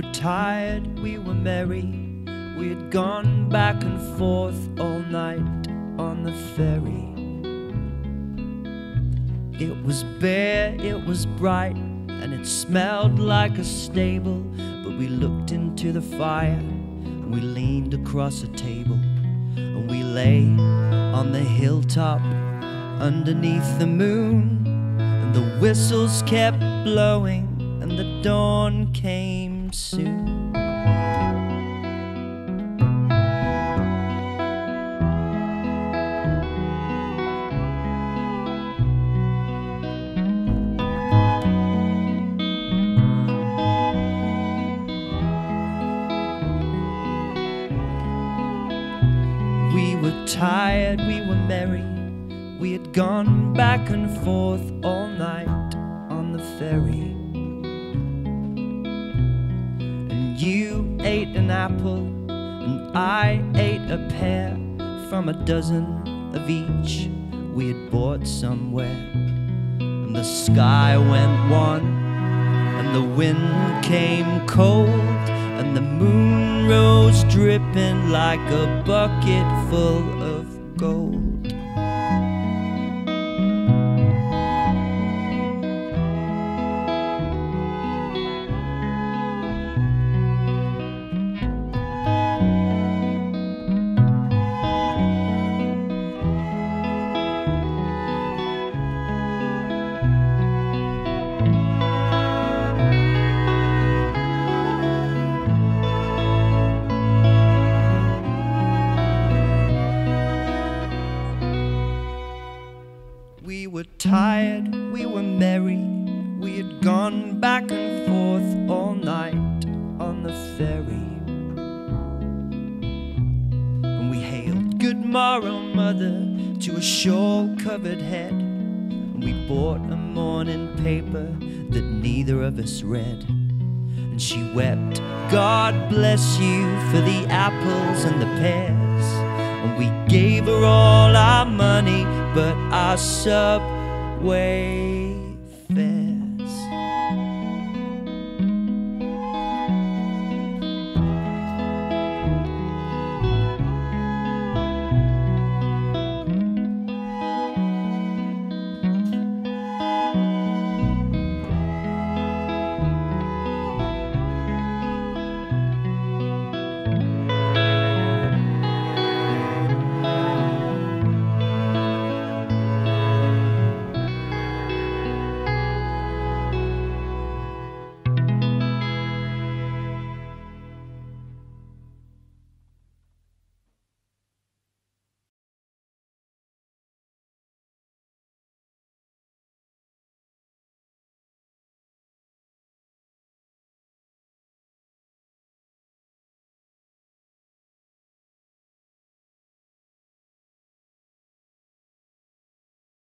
were tired, we were merry. We had gone back and forth all night on the ferry. It was bare, it was bright, and it smelled like a stable. But we looked into the fire, and we leaned across a table, and we lay on the hilltop underneath the moon. And the whistles kept blowing, and the dawn came soon. We were tired, we were merry. We had gone back and forth all night on the ferry. Ate an apple, and I ate a pear from a dozen of each we had bought somewhere. And the sky went one, and the wind came cold, and the moon rose dripping like a bucket full of gold. Were tired, we were merry. We had gone back and forth all night on the ferry. And we hailed good morrow, mother, to a shawl covered head. And we bought a morning paper that neither of us read. And she wept, God bless you for the apples and the pears. And we gave her all our money, but our subway.